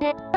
Net.